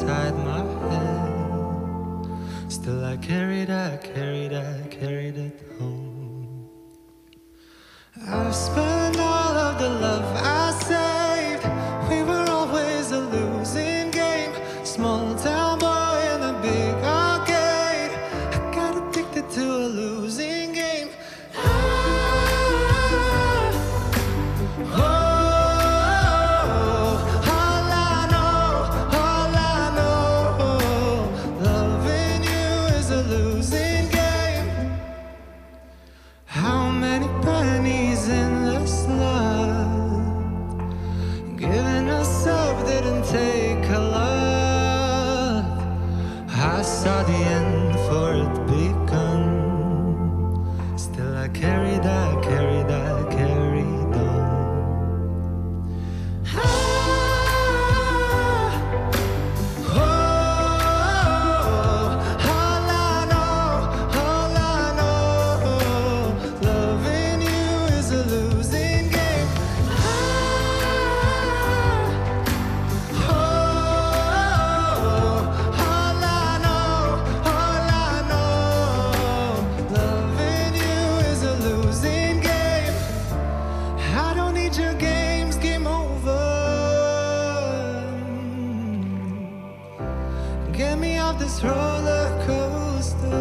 inside my head. Still, I carried, I carried, I carried it home. I've spent all of the love I saved. We were always a losing game. Small saw the end for it begun. Still, I carried, I carried, I carried Of this roller coaster.